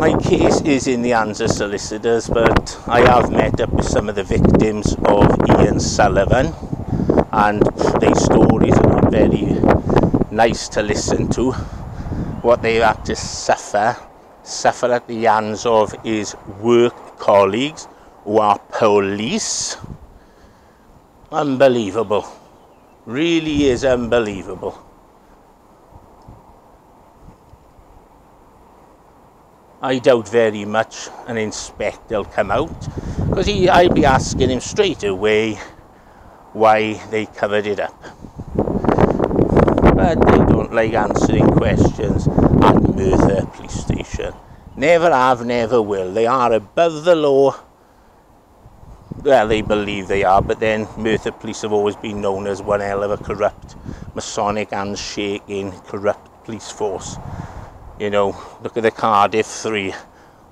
my case is in the hands of solicitors, but I have met up with some of the victims of Ian Sullivan, and their stories are not very nice to listen to. What they have to suffer, suffer at the hands of his work colleagues who are police. Unbelievable. Really is unbelievable. I doubt very much an inspector will come out because I'll be asking him straight away why they covered it up. But they don't like answering questions at Merthyr Police Station. Never have, never will. They are above the law. Well, they believe they are, but then Merthyr Police have always been known as one hell of a corrupt, Masonic and shaking, corrupt police force. you know, look at the Cardiff three,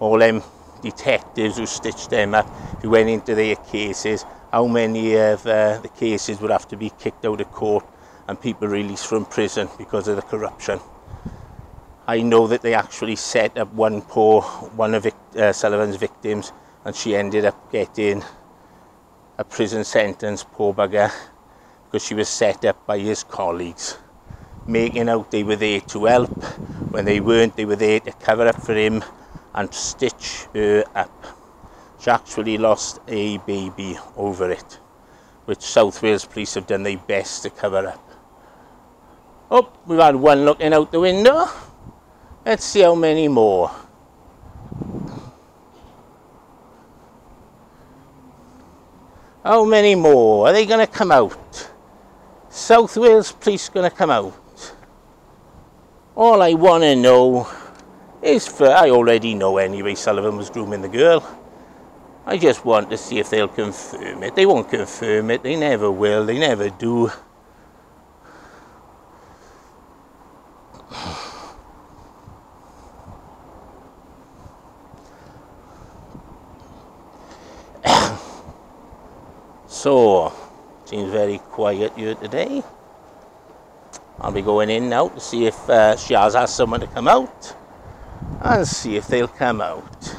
all them detectives who stitched them up, who went into their cases, how many of uh, the cases would have to be kicked out of court and people released from prison because of the corruption. I know that they actually set up one poor, one of Vic, uh, Sullivan's victims, and she ended up getting a prison sentence, poor bugger, because she was set up by his colleagues, making out they were there to help, When they weren't, they were there to cover up for him and stitch her up. She actually lost a baby over it, which South Wales Police have done their best to cover up. Oh, we've had one looking out the window. Let's see how many more. How many more? Are they going to come out? South Wales Police going to come out? All I want to know is for, I already know anyway Sullivan was grooming the girl. I just want to see if they'll confirm it. They won't confirm it, they never will, they never do. so, seems very quiet here today. I'll be going in now to see if uh, Shaz has someone to come out and see if they'll come out.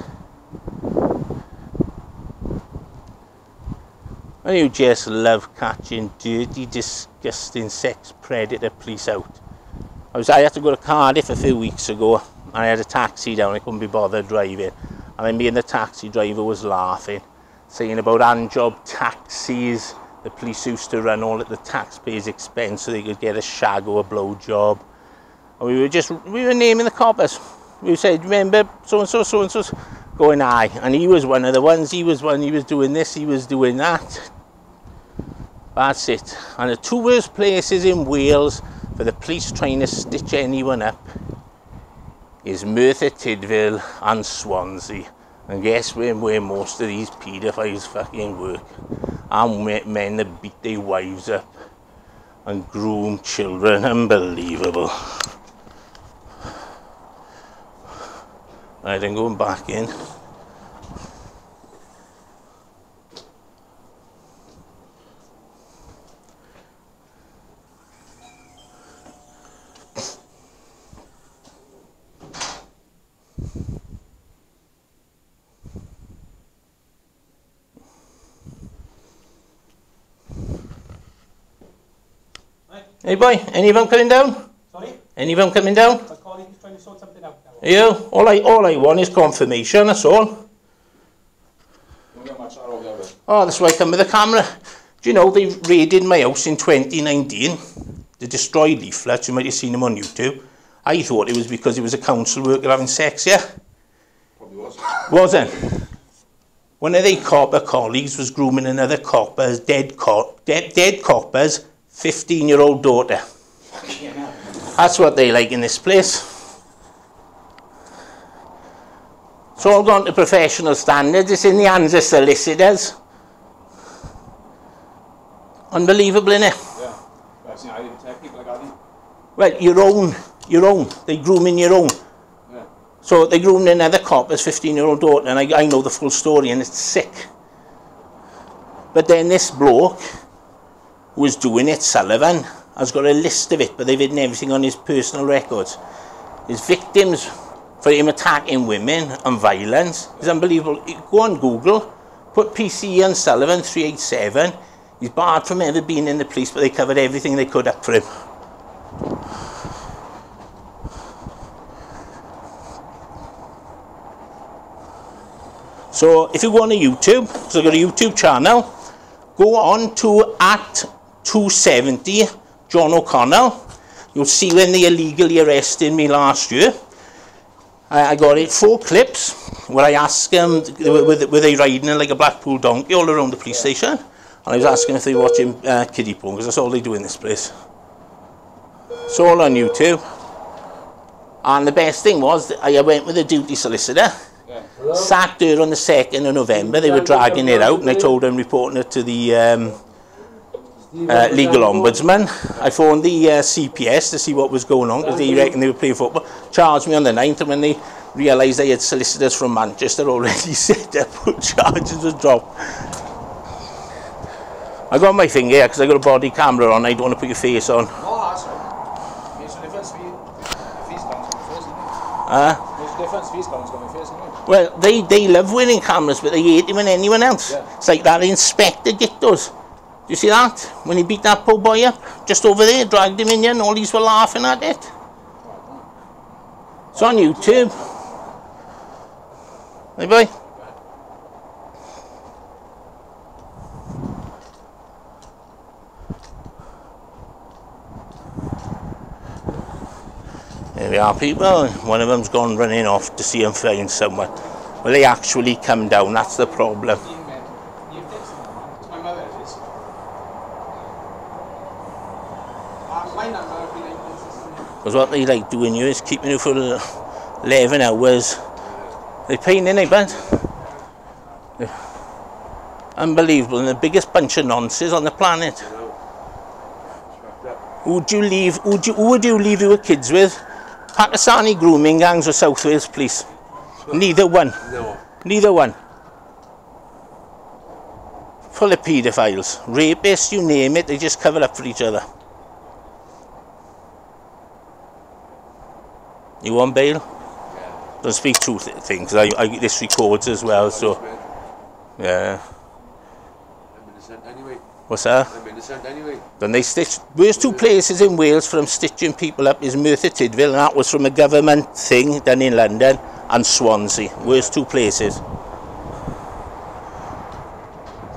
And you just love catching dirty, disgusting sex predator police out. I was I had to go to Cardiff a few weeks ago and I had a taxi down, I couldn't be bothered driving. And then me and the taxi driver was laughing, saying about hand-job taxis, the police used to run all at the taxpayers' expense so they could get a shag or a blow job. And we were just, we were naming the coppers. We said, remember, so-and-so, so-and-so, going aye. And he was one of the ones, he was one, he was doing this, he was doing that. That's it. And the two worst places in Wales for the police trying to stitch anyone up is Merthyr Tydfil and Swansea. And guess where, where most of these paedophiles fucking work? And men that beat their wives up and groom children. Unbelievable. Right, I'm going back in. Hey boy, any of them coming down? Sorry? Any of them coming down? My colleague is trying to sort something out now. Yeah, all I, all I want is confirmation, that's all. Oh, that's why I come with a camera. Do you know, they raided my house in 2019. They destroyed leaflets, you might have seen them on YouTube. I thought it was because it was a council worker having sex, yeah? Probably was. Wasn't. One of their copper colleagues was grooming another copper's dead, cop, dead, dead coppers, 15 year old daughter. That's what they like in this place. It's all gone to professional standards. It's in the hands of solicitors. Unbelievable, innit? Yeah. I've seen I didn't people like I didn't. Well, your own, your own. They grooming your own. Yeah. So they groomed another cop as 15 year old daughter, and I, I know the full story, and it's sick. But then this bloke was doing it, Sullivan, has got a list of it, but they've hidden everything on his personal records. His victims for him attacking women and violence. It's unbelievable. Go on Google, put PC Ian Sullivan 387. He's barred from ever being in the police, but they covered everything they could up for him. So if you go on to YouTube, so I've got a YouTube channel, go on to at 270 John O'Connell. You'll see when they illegally arrested me last year. I, I got it four clips where I asked them were, were, they- riding like a Blackpool donkey all around the police station, and I was asking if they were watching uh, kiddie porn because that's all they do in this place. It's all on YouTube. And the best thing was I went with a duty solicitor. Sacked her on the 2nd of November. They were dragging it out and I told them reporting it to the um, uh, legal ombudsman. I phoned the uh, CPS to see what was going on because they reckon they were playing football. Charged me on the 9th and when they realised they had solicitors from Manchester already set up, charges were dropped. I got my thing here because I got a body camera on. I don't want to put your face on. No, that's right. Makes a difference. If he's gone, face, isn't? A difference if he's gone, face, well, they, they love winning cameras, but they hate them and anyone else. Yeah. It's like that Inspector Git does. Do you see that? When he beat that poor boy up, just over there, dragged him in and all these were laughing at it. It's on YouTube. Hey, boy. There we are, people. One of them's gone running off to see him find someone. Well, they actually come down. That's the problem. You've texted them, man. It's my mother, it is. Uh, my number would be like this. Because what they like doing you is keeping you for 11 hours. They pain in it, but unbelievable. And the biggest bunch of nonsense on the planet. Who'd you leave? Who'd you, who would you leave your kids with? Pakistani grooming gangs or South Wales police? Neither one. No. Neither one. Full of paedophiles. Rapists, you name it, they just cover up for each other. You want bail? Yeah. Don't speak truth things. I, I, this records as well, so yeah. I'm innocent anyway. What's that? I'm innocent anyway. Then they stitched. Worst two places in Wales for them stitching people up is Merthyr Tydfil, and that was from a government thing done in London, and Swansea. Worst two places.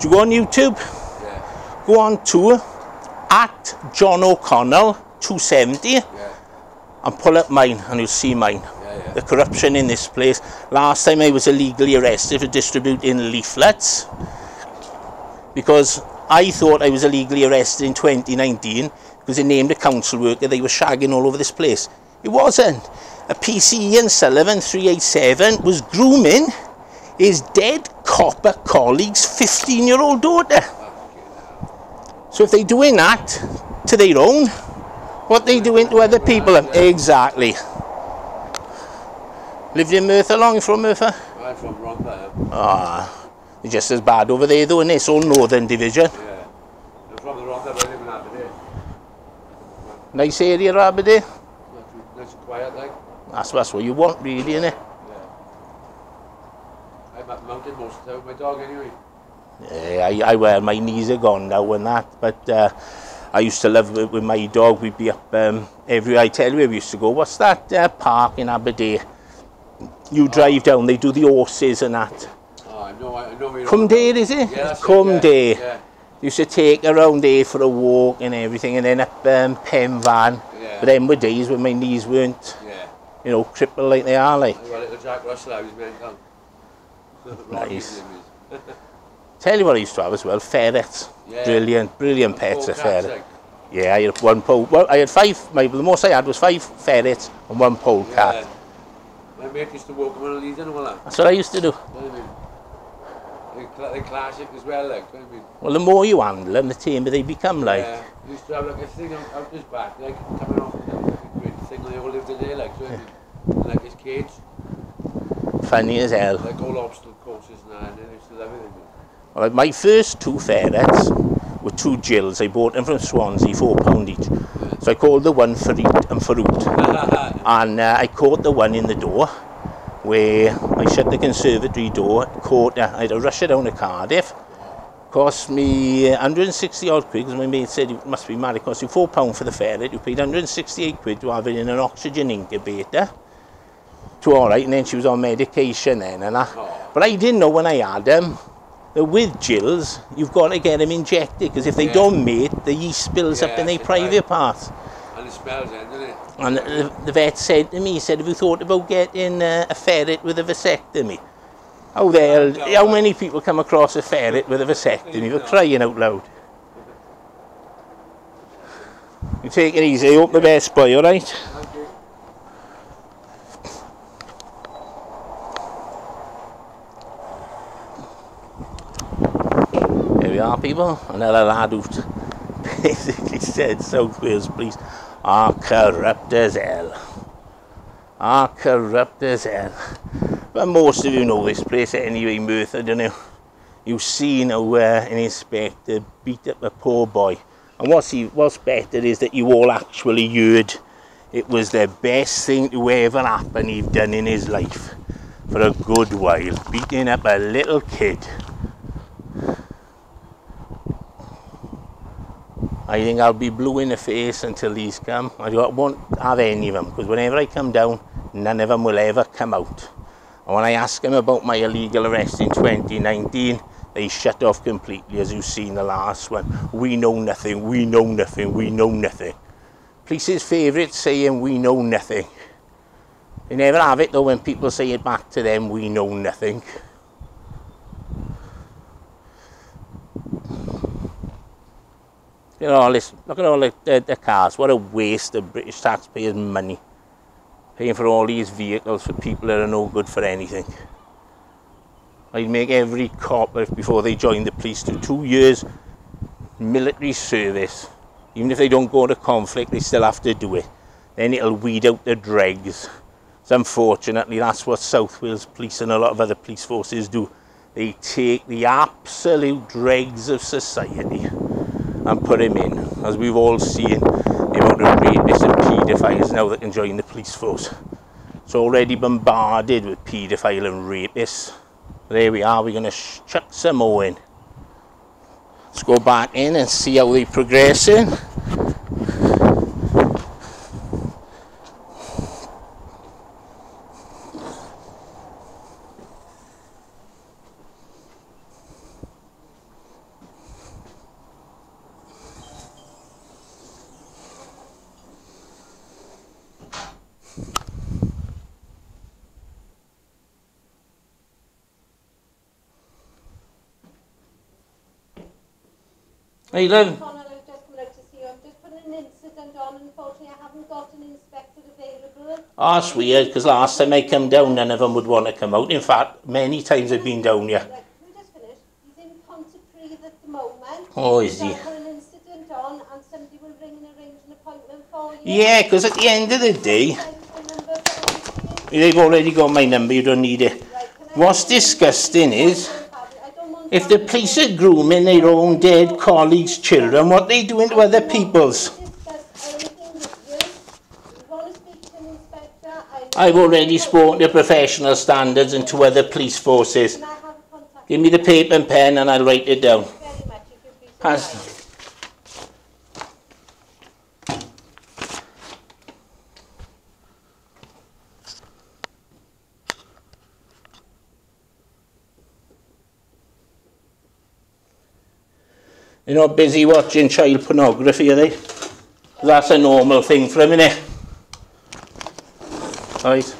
Do you go on YouTube? Yeah. Go on to at John O'Connell 270 Yeah. And pull up mine, and you'll see mine. Yeah, yeah. the corruption in this place. Last time I was illegally arrested for distributing leaflets because I thought I was illegally arrested in 2019 because they named a council worker they were shagging all over this place. It wasn't. A PC Ian Sullivan 387 was grooming his dead copper colleague's 15 year old daughter. So if they're doing that to their own, what they doing to other people? Exactly. Lived in Merthyr long, from Merthyr? I'm from Rhondda. Ah, they're just as bad over there though, and it's all Northern Division. Yeah. I'm from the Rhondda, but I live in Aberdare. Nice area, Aberdare. Nice and quiet, like. That's, that's what you want, really, innit? Yeah. I'm up mountain most of the time with my dog anyway. Yeah, I, I well, my knees are gone now and that, but uh, I used to live with, with my dog. We'd be up um, every I tell you where we used to go. What's that uh, park in Aberdeen? You drive down, they do the horses and that. Oh, I know, I know Come there, is it? Yeah, Come it, yeah, there. Yeah. Used to take around there for a walk and everything, and then up um, Pen Van. Yeah. But then were days when my knees weren't, yeah. you know, crippled like they are. Like. Well, little Jack Russell, I was meant on. nice. Robbie's name is. tell you what I used to have as well, ferrets. Yeah. Brilliant, brilliant pets, a ferret. Yeah, I had one pole. Well, I had five. My, the most I had was five ferrets and one pole cat. My mate used to walk him on a lead and all that. That's what I used to do. You know what I mean? They're, they're classic as well, like, you know I mean? Well, the more you handle them, the tamer they become like. Yeah. Used to have like a thing out, out his back, like coming off the like, great thing they all lived in there, like, so I mean, like his cage, Funny as hell. like all obstacle courses and that, and they used to love Well, my first two ferrets were two gills. I bought them from Swansea, four pound each. So I called the one Farouk and Farouk. and uh, I caught the one in the door where I shut the conservatory door, caught, uh, I had to rush it down to Cardiff. Cost me 160 odd quid, because my mate said it must be mad, it cost you four pound for the ferret, you paid 168 quid to have it in an oxygen incubator. To all right, and then she was on medication then, and I, oh. but I didn't know when I had them, um, with Jills, you've got to get them injected because if they Yeah. don't, mate, the yeast spills up in their private right. parts. And it smells then, doesn't it? And the, the vet said to me, he said, have you thought about getting uh, a ferret with a vasectomy? Oh, the hell, No. how many people come across a ferret with a vasectomy? You're No. crying out loud. You take it easy, hope the best boy, alright? Thank you. Here we are, people. Another lad who basically said South Wales police are corrupt as hell. Are corrupt as hell. But most of you know this place anyway, Merthyr, don't you? You've seen how uh, an inspector beat up a poor boy. And what's, he, what's better is that you all actually heard it was the best thing to ever happen he'd done in his life for a good while. Beating up a little kid. I think I'll be blue in the face until these come. I won't have any of them, because whenever I come down, none of them will ever come out. And when I ask them about my illegal arrest in 2019, they shut off completely, as you've seen the last one. We know nothing, we know nothing, we know nothing. Police's favourite saying, we know nothing. They never have it, though, when people say it back to them, we know nothing. Look at all look at all the, the, the cars. What a waste of British taxpayers' money. Paying for all these vehicles for people that are no good for anything. I'd make every cop, before they join the police, do two years military service. Even if they don't go to conflict, they still have to do it. Then it'll weed out the dregs. So unfortunately, that's what South Wales Police and a lot of other police forces do. They take the absolute dregs of society and put him in. As we've all seen, the amount of rapists and paedophiles now that can join the police force. It's already bombarded with paedophile and rapists. There we are, we're going to chuck some more in. Let's go back in and see how they're progressing. Eilen. E- e oh, it's ah, weird, because last time I come down, none of them would want to come out. In fact, many times I've been down here. Right, we just finished. He's in Pontypridd at the moment. Oh, is he? an incident on, and somebody will ring and arrange an appointment for you. Yeah, because at the end of the day, they've already got my number, you don't need it. Right, What's disgusting is... If the police are grooming their own dead colleagues' children, what are they doing to other people's? I've already spoken to professional standards and to other police forces. Give me the paper and pen and I'll write it down. As, you know, busy watching child pornography, are they? That's a normal thing for a minute. Right.